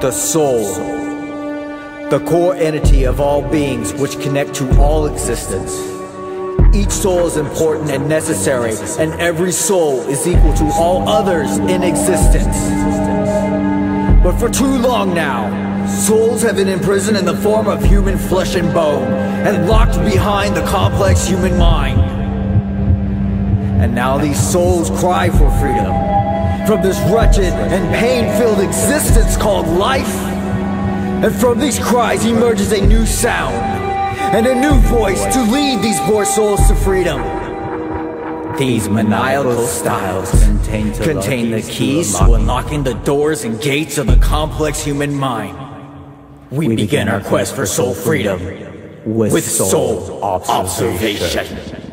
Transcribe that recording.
The soul. The core entity of all beings which connect to all existence. Each soul is important and necessary, and every soul is equal to all others in existence. But for too long now, souls have been imprisoned in the form of human flesh and bone, and locked behind the complex human mind. And now these souls cry for freedom from this wretched and pain-filled existence called life. And from these cries emerges a new sound and a new voice to lead these poor souls to freedom. These maniacal styles contain, contain the keys to unlocking the doors and gates of the complex human mind. We begin our quest for soul freedom with soul observation.